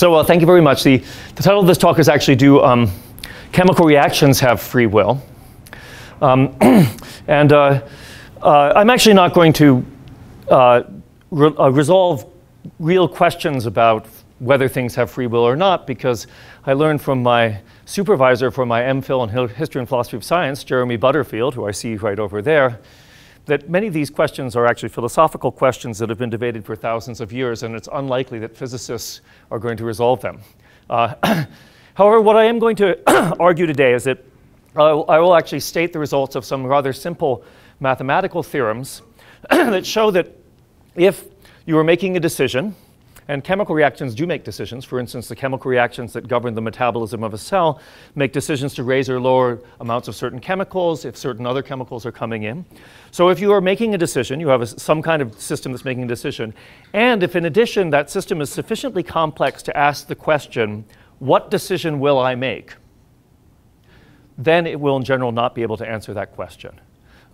So uh, thank you very much. The, the title of this talk is actually Do um, Chemical Reactions Have Free Will? Um, and uh, uh, I'm actually not going to uh, re uh, resolve real questions about whether things have free will or not because I learned from my supervisor for my MPhil in History and Philosophy of Science, Jeremy Butterfield, who I see right over there, that many of these questions are actually philosophical questions that have been debated for thousands of years, and it's unlikely that physicists are going to resolve them. Uh, however, what I am going to argue today is that uh, I will actually state the results of some rather simple mathematical theorems that show that if you are making a decision, and chemical reactions do make decisions. For instance, the chemical reactions that govern the metabolism of a cell make decisions to raise or lower amounts of certain chemicals if certain other chemicals are coming in. So if you are making a decision, you have a, some kind of system that's making a decision, and if in addition that system is sufficiently complex to ask the question, what decision will I make? Then it will in general not be able to answer that question.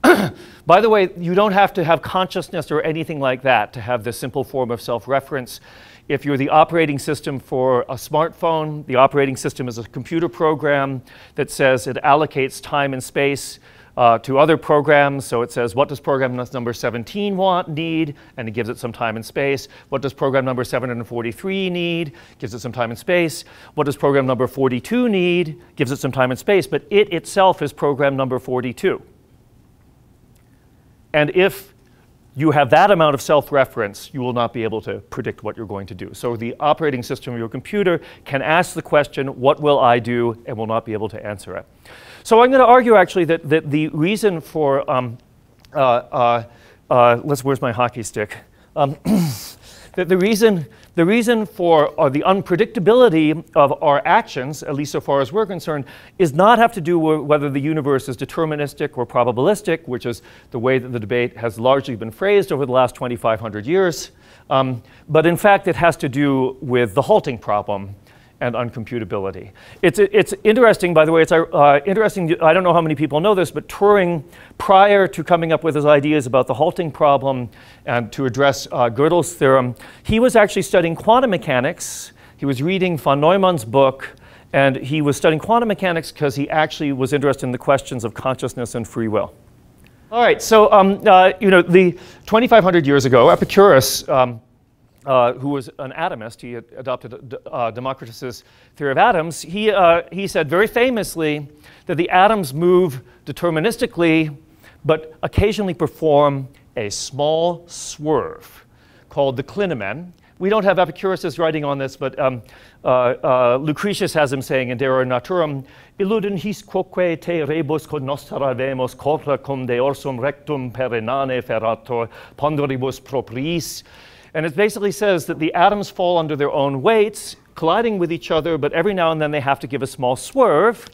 By the way, you don't have to have consciousness or anything like that to have this simple form of self-reference. If you're the operating system for a smartphone, the operating system is a computer program that says it allocates time and space uh, to other programs. So it says, what does program number 17 want, need? And it gives it some time and space. What does program number 743 need? Gives it some time and space. What does program number 42 need? Gives it some time and space. But it itself is program number 42. And if you have that amount of self-reference, you will not be able to predict what you're going to do. So the operating system of your computer can ask the question, what will I do, and will not be able to answer it. So I'm going to argue actually that, that the reason for, um, uh, uh, uh, let's, where's my hockey stick? Um, that the reason, the reason for uh, the unpredictability of our actions, at least so far as we're concerned, is not have to do with whether the universe is deterministic or probabilistic, which is the way that the debate has largely been phrased over the last 2,500 years. Um, but in fact, it has to do with the halting problem and uncomputability. It's, it's interesting, by the way, it's uh, interesting, I don't know how many people know this, but Turing, prior to coming up with his ideas about the halting problem and to address uh, Gödel's theorem, he was actually studying quantum mechanics. He was reading von Neumann's book, and he was studying quantum mechanics because he actually was interested in the questions of consciousness and free will. All right, so um, uh, you know, the 2,500 years ago, Epicurus um, uh, who was an atomist, he adopted uh, Democritus's theory of atoms, he, uh, he said very famously that the atoms move deterministically, but occasionally perform a small swerve called the clinamen. We don't have Epicurus' writing on this, but um, uh, uh, Lucretius has him saying in De Rerum Natura, Illudin his quoque te rebus cognoscere vemos corpora cum de orsum rectum perinane ferrator ponderibus propriis, and it basically says that the atoms fall under their own weights, colliding with each other, but every now and then they have to give a small swerve.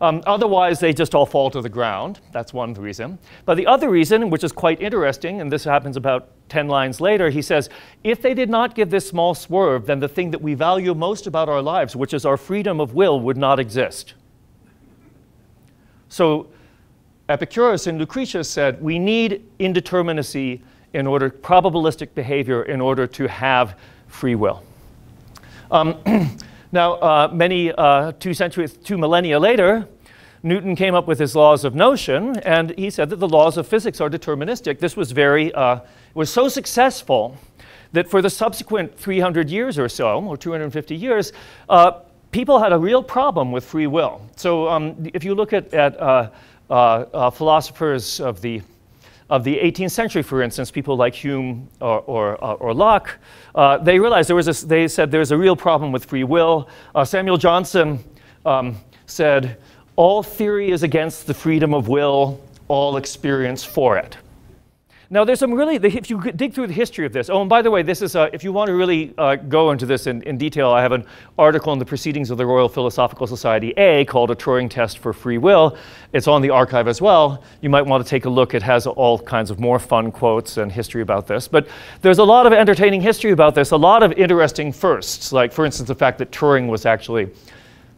Um, otherwise, they just all fall to the ground. That's one reason. But the other reason, which is quite interesting, and this happens about 10 lines later, he says, if they did not give this small swerve, then the thing that we value most about our lives, which is our freedom of will, would not exist. So Epicurus and Lucretius said, we need indeterminacy in order, probabilistic behavior in order to have free will. Um, now, uh, many, uh, two centuries, two millennia later, Newton came up with his laws of motion, and he said that the laws of physics are deterministic. This was very, uh, was so successful that for the subsequent 300 years or so, or 250 years, uh, people had a real problem with free will. So um, if you look at, at uh, uh, philosophers of the of the 18th century, for instance, people like Hume or, or, uh, or Locke, uh, they realized there was a, they said there's a real problem with free will. Uh, Samuel Johnson um, said, all theory is against the freedom of will, all experience for it. Now, there's some really, if you dig through the history of this, oh, and by the way, this is, uh, if you want to really uh, go into this in, in, detail, I have an article in the Proceedings of the Royal Philosophical Society A called A Turing Test for Free Will. It's on the arXiv as well. You might want to take a look. It has all kinds of more fun quotes and history about this. But there's a lot of entertaining history about this, a lot of interesting firsts, like, for instance, the fact that Turing was actually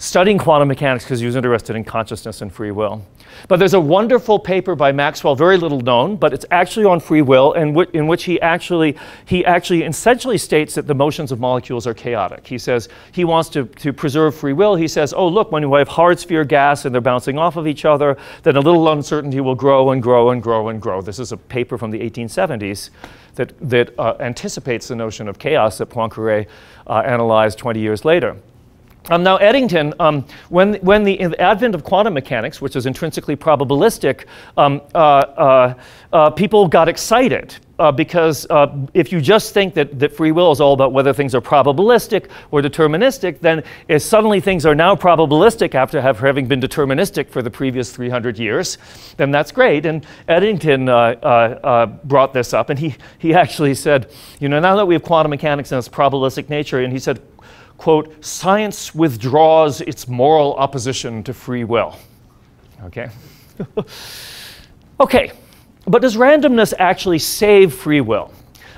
studying quantum mechanics because he was interested in consciousness and free will. But there's a wonderful paper by Maxwell, very little known, but it's actually on free will, in, in which he actually, he actually essentially states that the motions of molecules are chaotic. He says he wants to, to preserve free will. He says, oh, look, when we have hard sphere gas and they're bouncing off of each other, then a little uncertainty will grow and grow and grow and grow. This is a paper from the 1870s that, that uh, anticipates the notion of chaos that Poincare uh, analyzed 20 years later. Um, now, Eddington, um, when, when the, the, advent of quantum mechanics, which is intrinsically probabilistic, um, uh, uh, uh, people got excited uh, because uh, if you just think that, that free will is all about whether things are probabilistic or deterministic, then if suddenly things are now probabilistic after have, having been deterministic for the previous 300 years, then that's great. And Eddington uh, brought this up, and he, he actually said, you know, now that we have quantum mechanics and its probabilistic nature, and he said, quote, science withdraws its moral opposition to free will. Okay? okay, but does randomness actually save free will?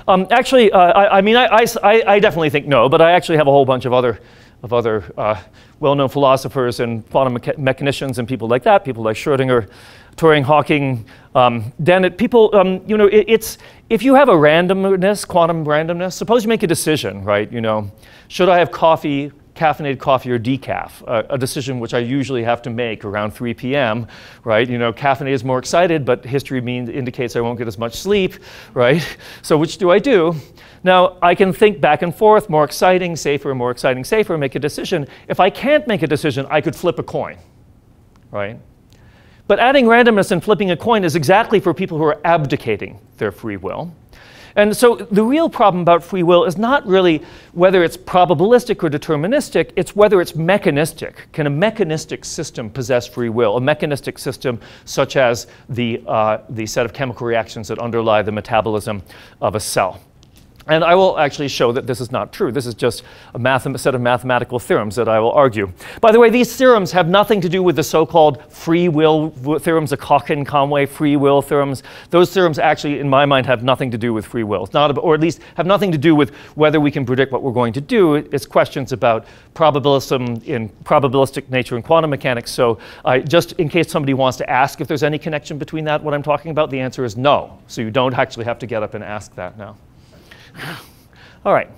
Um, actually, uh, I, I, mean, I, I, I, definitely think no, but I actually have a whole bunch of other, of other uh, well-known philosophers and quantum mecha mechanicians and people like that, people like Schrodinger, Turing, Hawking, um, Dennett. People, um, you know, it, it's if you have a randomness, quantum randomness. Suppose you make a decision, right? You know, should I have coffee, caffeinated coffee or decaf? Uh, a decision which I usually have to make around 3 p.m., right? You know, caffeinated is more excited, but history means, indicates I won't get as much sleep, right? So which do I do? Now, I can think back and forth, more exciting, safer, more exciting, safer, make a decision. If I can't make a decision, I could flip a coin, right? But adding randomness and flipping a coin is exactly for people who are abdicating their free will. And so the real problem about free will is not really whether it's probabilistic or deterministic, it's whether it's mechanistic. Can a mechanistic system possess free will? A mechanistic system such as the, uh, the set of chemical reactions that underlie the metabolism of a cell. And I will actually show that this is not true. This is just a set of mathematical theorems that I will argue. By the way, these theorems have nothing to do with the so-called free will theorems, the Kochen-Conway free will theorems. Those theorems actually, in my mind, have nothing to do with free will. Not, or at least have nothing to do with whether we can predict what we're going to do. It's questions about probabilism in probabilistic nature in quantum mechanics. So just in case somebody wants to ask if there's any connection between that, what I'm talking about, the answer is no. So you don't actually have to get up and ask that now. All right.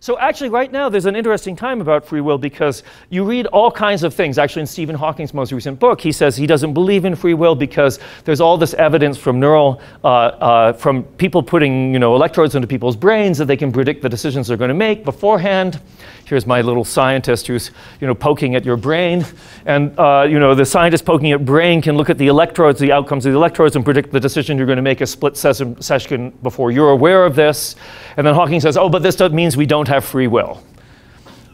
So actually, right now, there's an interesting time about free will because you read all kinds of things. Actually, in Stephen Hawking's most recent book, he says he doesn't believe in free will because there's all this evidence from neural, uh, uh, from people putting you know, electrodes into people's brains that they can predict the decisions they're going to make beforehand here's my little scientist who's you know, poking at your brain. And uh, you know, the scientist poking at brain can look at the electrodes, the outcomes of the electrodes, and predict the decision you're going to make a split second before you're aware of this. And then Hawking says, oh, but this means we don't have free will.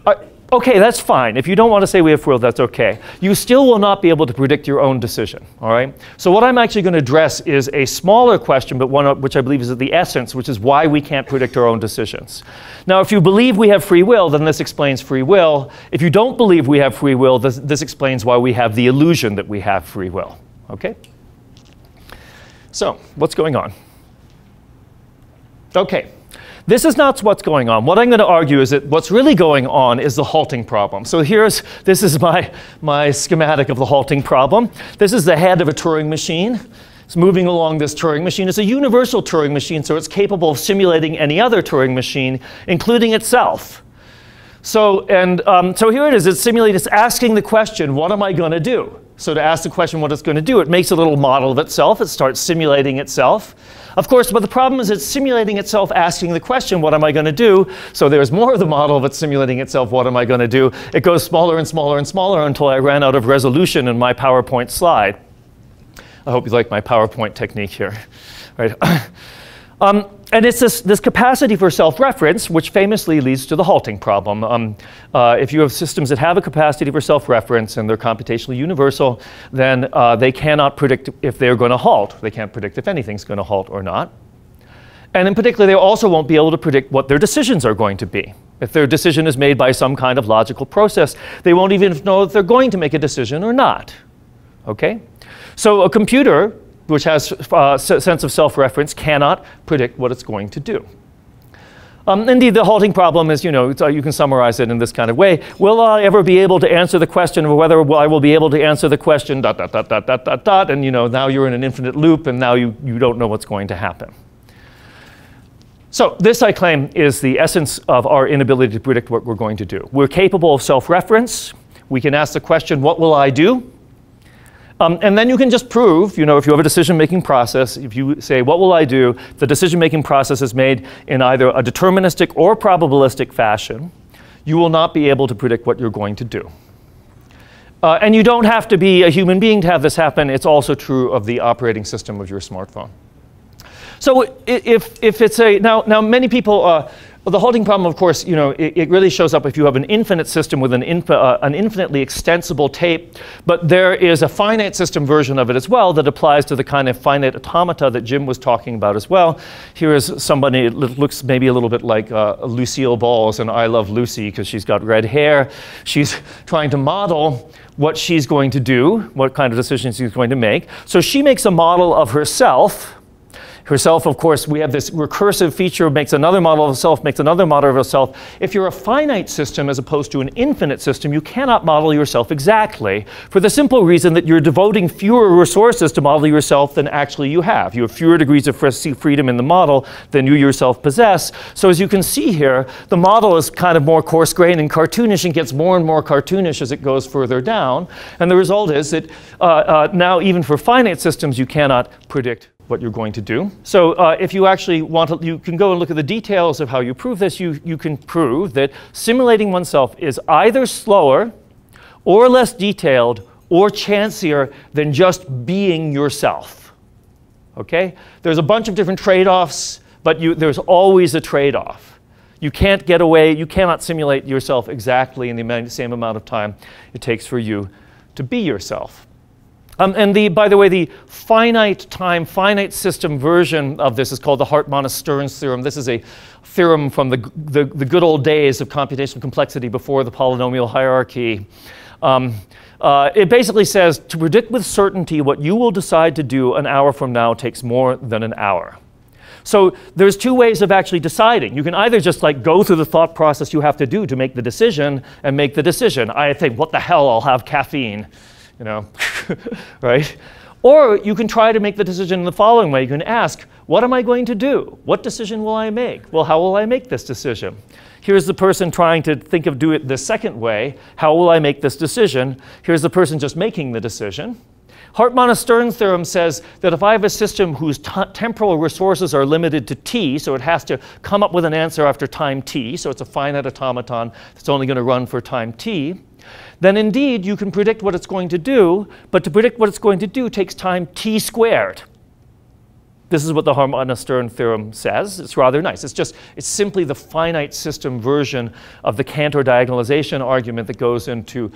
Uh, okay, that's fine. If you don't want to say we have free will, that's okay. You still will not be able to predict your own decision, all right? So what I'm actually going to address is a smaller question, but one which I believe is at the essence, which is why we can't predict our own decisions. Now, if you believe we have free will, then this explains free will. If you don't believe we have free will, this, this explains why we have the illusion that we have free will, okay? So, what's going on? Okay, this is not what's going on. What I'm going to argue is that what's really going on is the halting problem. So here's, this is my, my schematic of the halting problem. This is the head of a Turing machine. It's moving along this Turing machine. It's a universal Turing machine, so it's capable of simulating any other Turing machine, including itself. So, and, um, so here it is. It's simulating, it's asking the question, what am I going to do? So to ask the question what it's going to do, it makes a little model of itself. It starts simulating itself. Of course, but the problem is it's simulating itself asking the question, what am I going to do? So there's more of the model of it simulating itself, what am I going to do? It goes smaller and smaller and smaller until I ran out of resolution in my PowerPoint slide. I hope you like my PowerPoint technique here. Right. Um, and it's this, this capacity for self-reference, which famously leads to the halting problem. Um, uh, if you have systems that have a capacity for self-reference and they're computationally universal, then uh, they cannot predict if they're going to halt. They can't predict if anything's going to halt or not. And in particular, they also won't be able to predict what their decisions are going to be. If their decision is made by some kind of logical process, they won't even know if they're going to make a decision or not. Okay? So a computer which has a uh, sense of self-reference, cannot predict what it's going to do. Um, indeed, the halting problem is, you know, uh, you can summarize it in this kind of way. Will I ever be able to answer the question of whether I will be able to answer the question dot, dot, dot, dot, dot, dot, dot, and, you know, now you're in an infinite loop and now you, you don't know what's going to happen. So this, I claim, is the essence of our inability to predict what we're going to do. We're capable of self-reference. We can ask the question, what will I do? Um, and then you can just prove, you know, if you have a decision-making process, if you say, what will I do? The decision-making process is made in either a deterministic or probabilistic fashion. You will not be able to predict what you're going to do. Uh, and you don't have to be a human being to have this happen. It's also true of the operating system of your smartphone. So if, if it's a, now, now many people, uh, well, the halting problem, of course, you know, it, it, really shows up if you have an infinite system with an, uh, an infinitely extensible tape, but there is a finite system version of it as well that applies to the kind of finite automata that Jim was talking about as well. Here is somebody that looks maybe a little bit like uh, Lucille Balls and I Love Lucy because she's got red hair. She's trying to model what she's going to do, what kind of decisions she's going to make. So she makes a model of herself herself, of course, we have this recursive feature, makes another model of herself, makes another model of herself. If you're a finite system as opposed to an infinite system, you cannot model yourself exactly for the simple reason that you're devoting fewer resources to model yourself than actually you have. You have fewer degrees of freedom in the model than you yourself possess. So as you can see here, the model is kind of more coarse-grained and cartoonish and gets more and more cartoonish as it goes further down. And the result is that uh, uh, now even for finite systems, you cannot predict what you're going to do. So uh, if you actually want to, you can go and look at the details of how you prove this. You, you can prove that simulating oneself is either slower or less detailed or chancier than just being yourself. Okay? There's a bunch of different trade-offs, but you, there's always a trade-off. You can't get away, you cannot simulate yourself exactly in the same amount of time it takes for you to be yourself. Um, and the, by the way, the finite time, finite system version of this is called the Hartmanis-Stearns theorem. This is a theorem from the, the, the, good old days of computational complexity before the polynomial hierarchy. Um, uh, it basically says to predict with certainty what you will decide to do an hour from now takes more than an hour. So there's two ways of actually deciding. You can either just like go through the thought process you have to do to make the decision and make the decision. I think, what the hell, I'll have caffeine you know, right? Or you can try to make the decision in the following way. You can ask, what am I going to do? What decision will I make? Well, how will I make this decision? Here's the person trying to think of do it the second way. How will I make this decision? Here's the person just making the decision. Hartmanis-Stearns theorem says that if I have a system whose temporal resources are limited to t, so it has to come up with an answer after time t, so it's a finite automaton that's only going to run for time t, then indeed you can predict what it's going to do, but to predict what it's going to do takes time t squared. This is what the Hartmanis-Stearns theorem says. It's rather nice. It's just, it's simply the finite system version of the Cantor diagonalization argument that goes into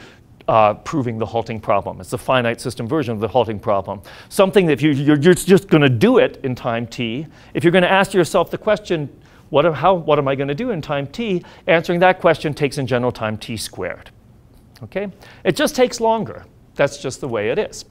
uh, proving the halting problem. It's the finite system version of the halting problem. Something that if you, you're, you're just going to do it in time t, if you're going to ask yourself the question, what, how, what am I going to do in time t, answering that question takes in general time t squared. Okay? It just takes longer. That's just the way it is.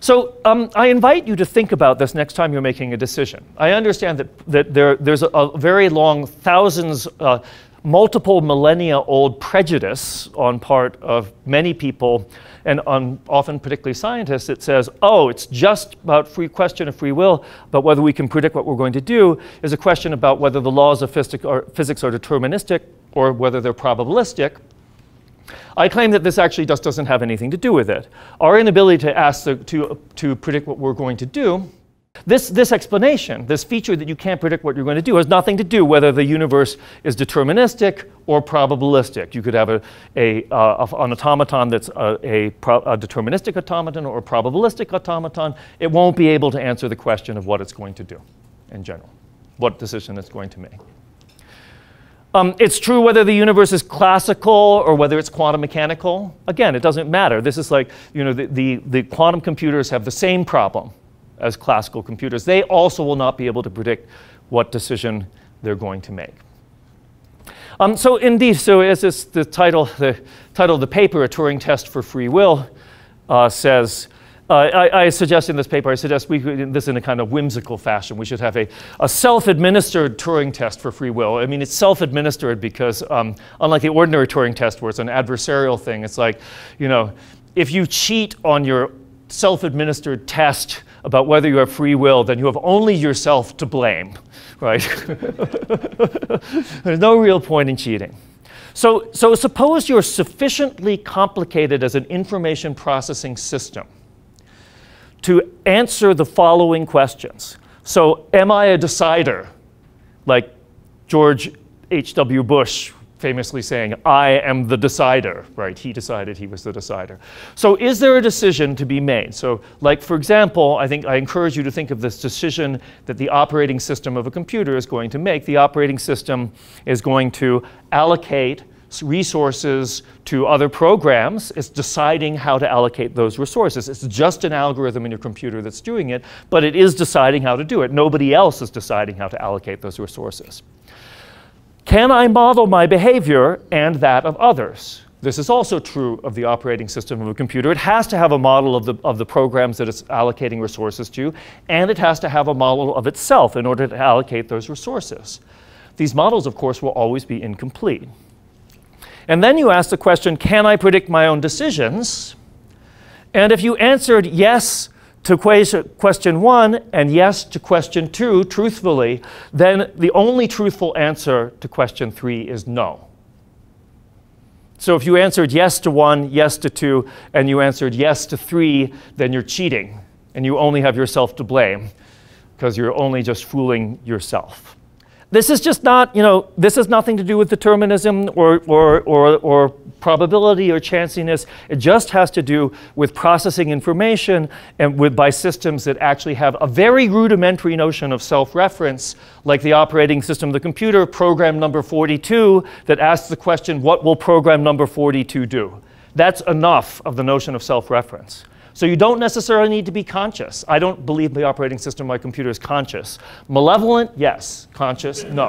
So um, I invite you to think about this next time you're making a decision. I understand that, that there, there's a, a, very long, thousands, uh, multiple millennia old prejudice on part of many people, and on often particularly scientists, that says, oh, it's just about free question of free will, but whether we can predict what we're going to do is a question about whether the laws of physics are, physics are deterministic or whether they're probabilistic. I claim that this actually just doesn't have anything to do with it. Our inability to, ask the, to, to predict what we're going to do, this, this explanation, this feature that you can't predict what you're going to do, has nothing to do whether the universe is deterministic or probabilistic. You could have a, a, uh, an automaton that's a, a, a deterministic automaton or a probabilistic automaton. It won't be able to answer the question of what it's going to do in general, what decision it's going to make. Um, it's true whether the universe is classical or whether it's quantum mechanical. Again, it doesn't matter. This is like, you know, the, the, the, quantum computers have the same problem as classical computers. They also will not be able to predict what decision they're going to make. Um, so indeed, so as this, the, title, the title of the paper, A Turing Test for Free Will, uh, says, uh, I, I, suggest in this paper, I suggest we could, this in a kind of whimsical fashion. We should have a, a self-administered Turing test for free will. I mean, it's self-administered because um, unlike the ordinary Turing test where it's an adversarial thing, it's like, you know, if you cheat on your self-administered test about whether you have free will, then you have only yourself to blame, right? There's no real point in cheating. So, so suppose you're sufficiently complicated as an information processing system to answer the following questions. So, am I a decider? Like George H.W. Bush famously saying, I am the decider, right? He decided he was the decider. So, is there a decision to be made? So, like, for example, I think I encourage you to think of this decision that the operating system of a computer is going to make. The operating system is going to allocate resources to other programs. It's deciding how to allocate those resources. It's just an algorithm in your computer that's doing it, but it is deciding how to do it. Nobody else is deciding how to allocate those resources. Can I model my behavior and that of others? This is also true of the operating system of a computer. It has to have a model of the, of the programs that it's allocating resources to, and it has to have a model of itself in order to allocate those resources. These models, of course, will always be incomplete. And then you ask the question, can I predict my own decisions? And if you answered yes to question one and yes to question two truthfully, then the only truthful answer to question three is no. So if you answered yes to one, yes to two, and you answered yes to three, then you're cheating, and you only have yourself to blame because you're only just fooling yourself. This is just not, you know, this has nothing to do with determinism or, or, or, or probability or chanciness. It just has to do with processing information and with, by systems that actually have a very rudimentary notion of self-reference, like the operating system of the computer, program number 42, that asks the question, what will program number 42 do? That's enough of the notion of self-reference. So you don't necessarily need to be conscious. I don't believe the operating system my computer is conscious. Malevolent, yes. Conscious, no.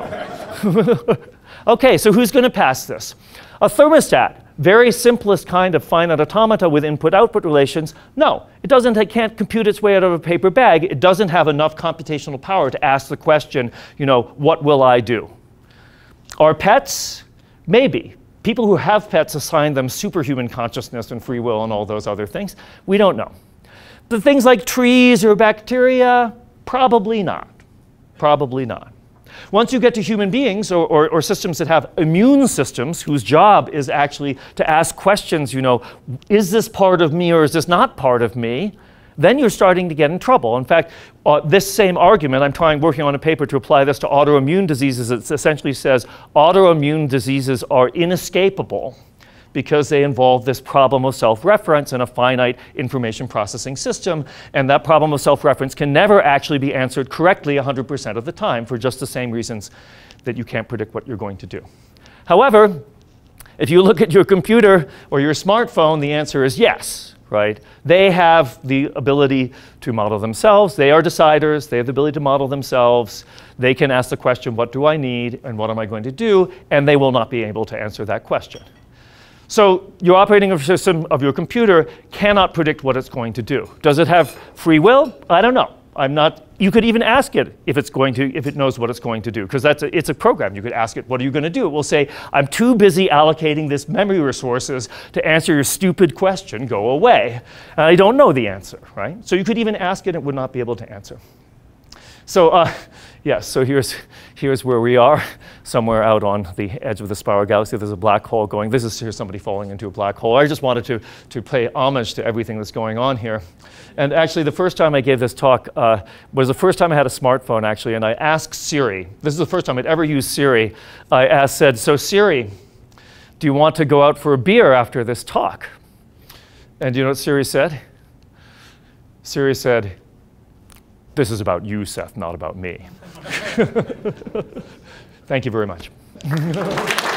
okay, so who's going to pass this? A thermostat, very simplest kind of finite automata with input-output relations. No, it doesn't. It can't compute its way out of a paper bag. It doesn't have enough computational power to ask the question, you know, what will I do? Are pets? Maybe. People who have pets assign them superhuman consciousness and free will and all those other things. We don't know. The things like trees or bacteria, probably not. Probably not. Once you get to human beings or, or, or, systems that have immune systems whose job is actually to ask questions, you know, is this part of me or is this not part of me? Then you're starting to get in trouble. In fact, uh, this same argument, I'm trying working on a paper to apply this to autoimmune diseases. It essentially says autoimmune diseases are inescapable because they involve this problem of self-reference in a finite information processing system. And that problem of self-reference can never actually be answered correctly 100% of the time for just the same reasons that you can't predict what you're going to do. However, if you look at your computer or your smartphone, the answer is yes right? They have the ability to model themselves. They are deciders. They have the ability to model themselves. They can ask the question, what do I need and what am I going to do? And they will not be able to answer that question. So your operating system of your computer cannot predict what it's going to do. Does it have free will? I don't know. I'm not, you could even ask it if it's going to, if it knows what it's going to do, because that's a, it's a program. You could ask it, what are you going to do? It will say, I'm too busy allocating this memory resources to answer your stupid question, go away. And I don't know the answer, right? So you could even ask it, it would not be able to answer. So uh, yes, so here's, here's where we are, somewhere out on the edge of the spiral galaxy. There's a black hole going. This is here's somebody falling into a black hole. I just wanted to, to pay homage to everything that's going on here. And actually, the first time I gave this talk uh, was the first time I had a smartphone, actually, and I asked Siri. This is the first time I'd ever used Siri. I asked, said, so Siri, do you want to go out for a beer after this talk? And do you know what Siri said? Siri said, this is about you, Seth, not about me. Thank you very much.